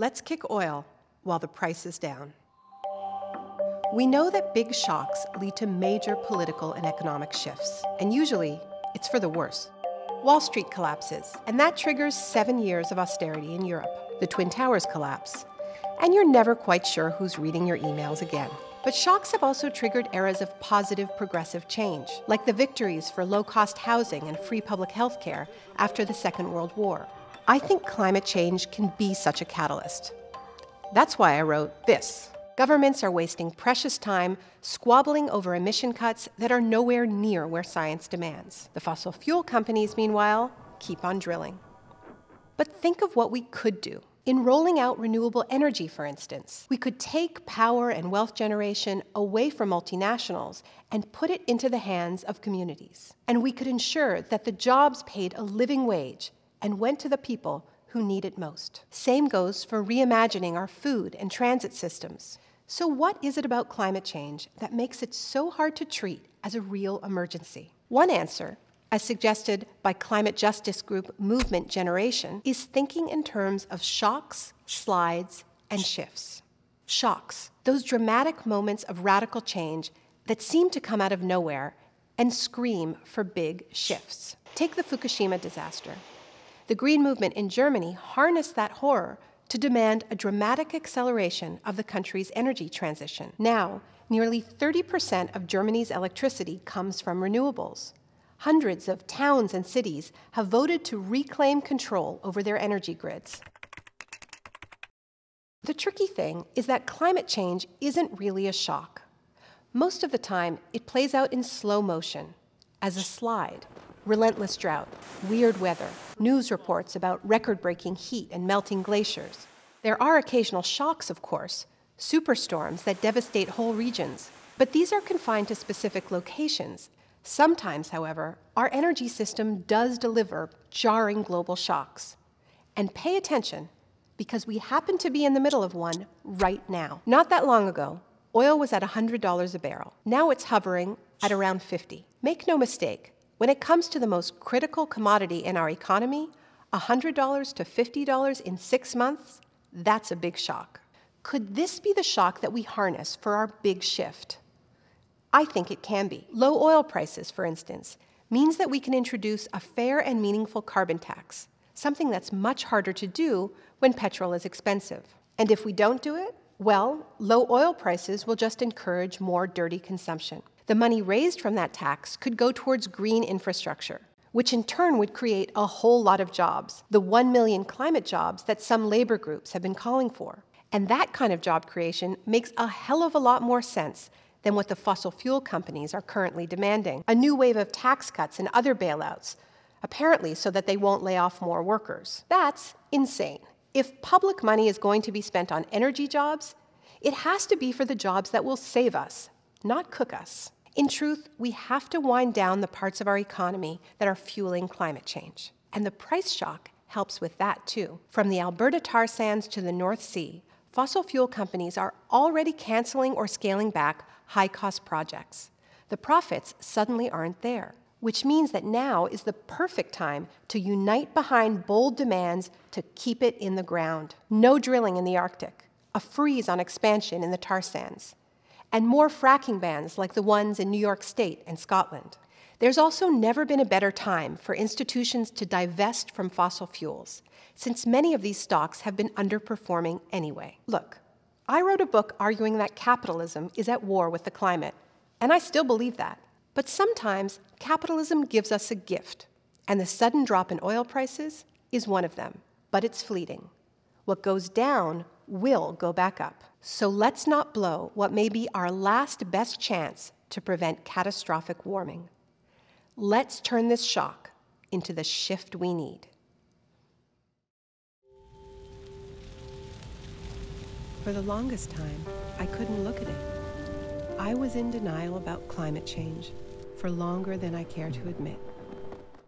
Let's kick oil while the price is down. We know that big shocks lead to major political and economic shifts, and usually it's for the worse. Wall Street collapses, and that triggers seven years of austerity in Europe. The Twin Towers collapse, and you're never quite sure who's reading your emails again. But shocks have also triggered eras of positive progressive change, like the victories for low cost housing and free public health care after the Second World War. I think climate change can be such a catalyst. That's why I wrote this. Governments are wasting precious time squabbling over emission cuts that are nowhere near where science demands. The fossil fuel companies, meanwhile, keep on drilling. But think of what we could do. In rolling out renewable energy, for instance, we could take power and wealth generation away from multinationals and put it into the hands of communities. And we could ensure that the jobs paid a living wage and went to the people who need it most. Same goes for reimagining our food and transit systems. So, what is it about climate change that makes it so hard to treat as a real emergency? One answer, as suggested by climate justice group Movement Generation, is thinking in terms of shocks, slides, and shifts. Shocks, those dramatic moments of radical change that seem to come out of nowhere and scream for big shifts. Take the Fukushima disaster. The Green Movement in Germany harnessed that horror to demand a dramatic acceleration of the country's energy transition. Now, nearly 30% of Germany's electricity comes from renewables. Hundreds of towns and cities have voted to reclaim control over their energy grids. The tricky thing is that climate change isn't really a shock. Most of the time, it plays out in slow motion, as a slide, relentless drought, weird weather, news reports about record breaking heat and melting glaciers. There are occasional shocks, of course, superstorms that devastate whole regions, but these are confined to specific locations. Sometimes, however, our energy system does deliver jarring global shocks. And pay attention, because we happen to be in the middle of one right now. Not that long ago, oil was at $100 a barrel. Now it's hovering at around 50. Make no mistake, when it comes to the most critical commodity in our economy, $100 to $50 in six months, that's a big shock. Could this be the shock that we harness for our big shift? I think it can be. Low oil prices, for instance, means that we can introduce a fair and meaningful carbon tax, something that's much harder to do when petrol is expensive. And if we don't do it, well, low oil prices will just encourage more dirty consumption. The money raised from that tax could go towards green infrastructure, which in turn would create a whole lot of jobs, the 1 million climate jobs that some labor groups have been calling for. And that kind of job creation makes a hell of a lot more sense than what the fossil fuel companies are currently demanding a new wave of tax cuts and other bailouts, apparently so that they won't lay off more workers. That's insane. If public money is going to be spent on energy jobs, it has to be for the jobs that will save us, not cook us. In truth, we have to wind down the parts of our economy that are fueling climate change. And the price shock helps with that too. From the Alberta tar sands to the North Sea, fossil fuel companies are already canceling or scaling back high cost projects. The profits suddenly aren't there, which means that now is the perfect time to unite behind bold demands to keep it in the ground. No drilling in the Arctic, a freeze on expansion in the tar sands, and more fracking bans like the ones in New York State and Scotland. There's also never been a better time for institutions to divest from fossil fuels, since many of these stocks have been underperforming anyway. Look, I wrote a book arguing that capitalism is at war with the climate, and I still believe that. But sometimes capitalism gives us a gift, and the sudden drop in oil prices is one of them, but it's fleeting. What goes down will go back up. So let's not blow what may be our last best chance to prevent catastrophic warming. Let's turn this shock into the shift we need. For the longest time, I couldn't look at it. I was in denial about climate change for longer than I care to admit.